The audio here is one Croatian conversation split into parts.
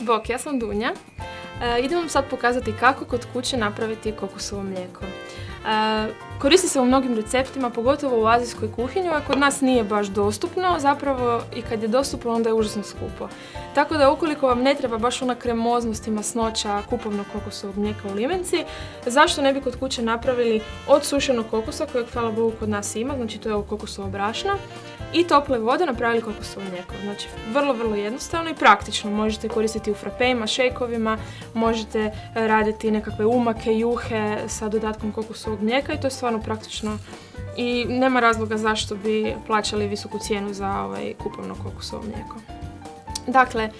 Bok, ja sam Dunja. E, idem vam sad pokazati kako kod kuće napraviti kokosovo mlijeko. Koristi se u mnogim receptima, pogotovo u azijskoj kuhinji, a kod nas nije baš dostupno, zapravo i kad je dostupno onda je užasno skupo. Tako da ukoliko vam ne treba baš ona kremoznost i masnoća kupovnog kokosovog mlijeka u limenci, zašto ne bi kod kuće napravili od sušenog kokosa kojeg hvala Bogu kod nas ima, znači to je ovo kokosovo brašna, i tople vode napravili kokosovo mlijeko. Znači vrlo, vrlo jednostavno i praktično. Možete koristiti u frapeima, šejkovima, možete raditi nekakve umake, juhe sa dodatkom kokosovog mlijeka i to je stvarno praktično i nema razloga zašto bi plaćali visoku cijenu za ovaj kupovno kokosovo mlijeko. Dakle, e,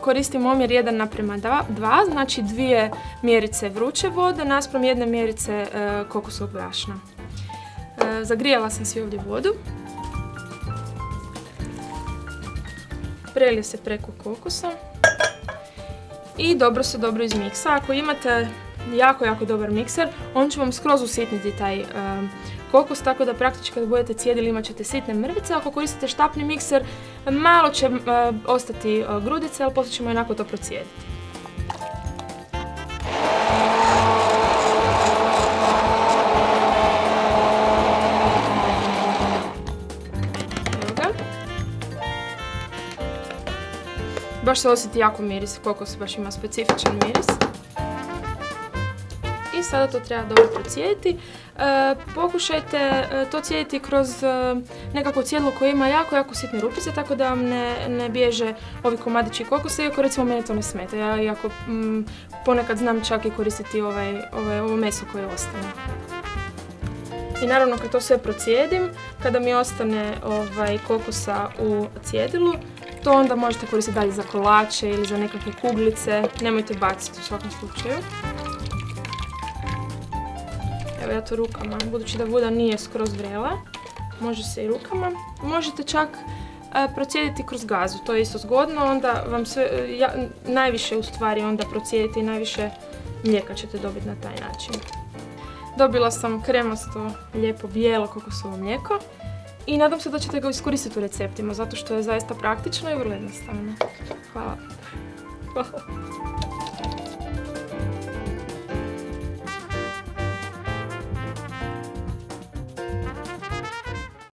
koristim omjer 1 naprema 2, znači dvije mjerice vruće vode naspram jedne mjerice e, kokosovog brašna. E, zagrijala sam si ovdje vodu. Prelije se preko kokosa. I dobro se dobro izmiksa. Ako imate jako, jako dobar mikser, on će vam skroz usitniti taj kokos, tako da praktički kad budete cijedili imat ćete sitne mrvice. Ako koristite štapni mikser, malo će ostati grudice, ali poslije ćemo jednako to procijediti. Baš se osjeti jako miris, kokos baš ima specifičan miris. Sada to treba dobro procijediti. E, pokušajte e, to cijediti kroz e, nekako cijedlo koje ima jako, jako sitne rupice, tako da vam ne, ne bježe ovi komadići kokosa, iako recimo mene to ne smeta. Ja jako mm, ponekad znam čak i koristiti ovaj, ovaj, ovo meso koje ostane. I naravno kad to sve procijedim, kada mi ostane ovaj, kokosa u cjedilu, to onda možete koristiti dalje za kolače ili za nekakve kuglice. Nemojte baciti u svakom slučaju. Evo ja to rukama, budući da voda nije skroz vrela, može se i rukama. Možete čak e, procijediti kroz gazu, to je isto zgodno, onda vam sve, najviše u stvari onda procijedite i najviše mlijeka ćete dobiti na taj način. Dobila sam kremasto, lijepo bijelo kokosovo mlijeko i nadam se da ćete ga iskoristiti u receptima zato što je zaista praktično i vrlo jednostavno. Hvala. Hvala.